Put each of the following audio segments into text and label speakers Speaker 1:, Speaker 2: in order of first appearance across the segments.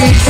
Speaker 1: body.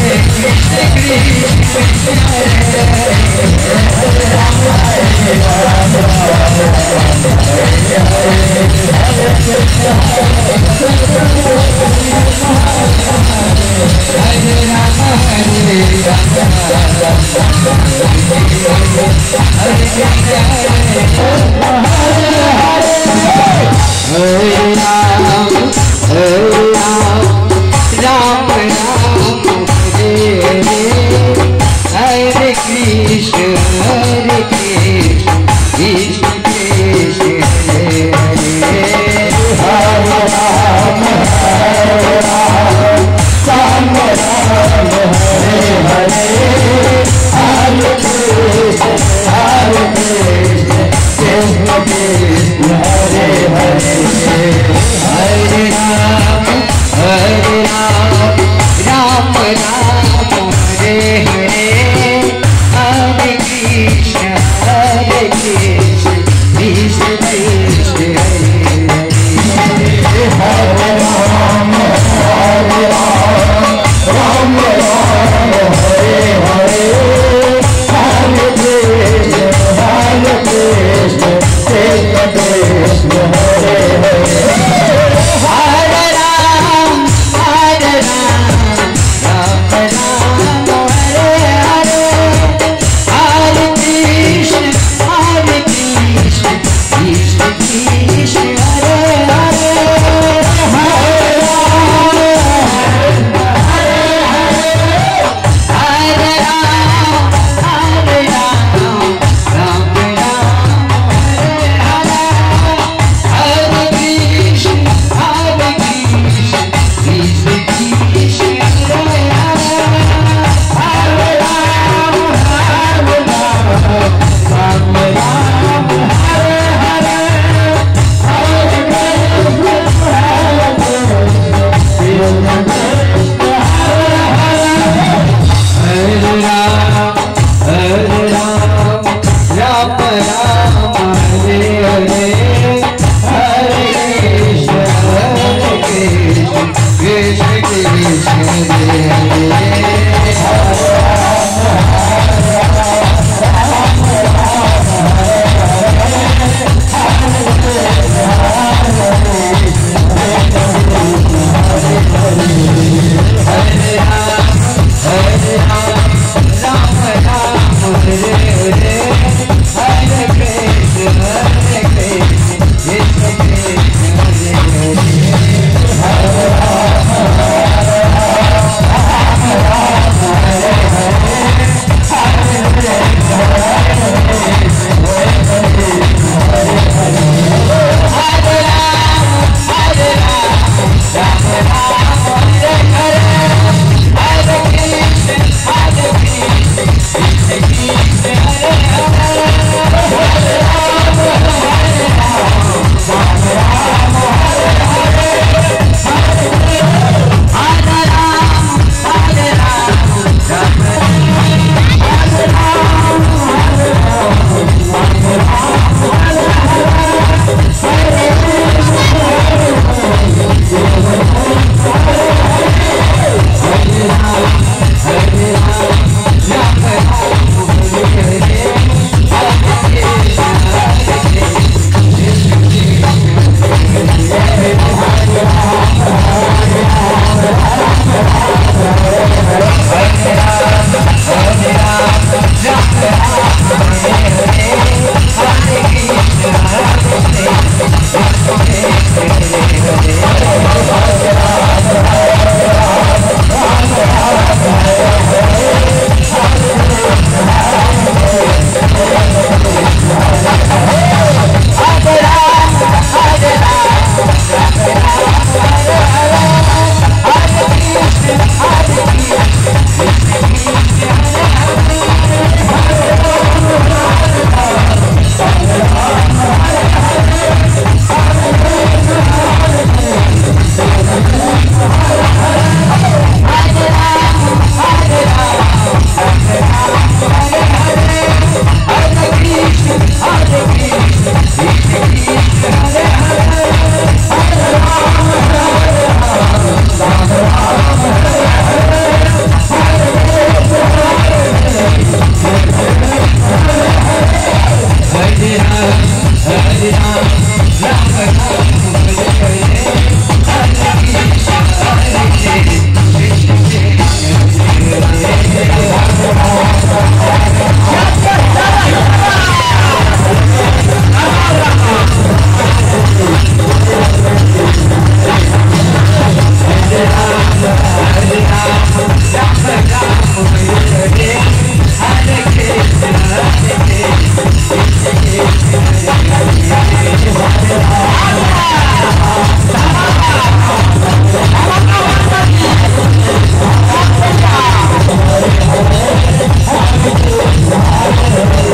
Speaker 1: Krishna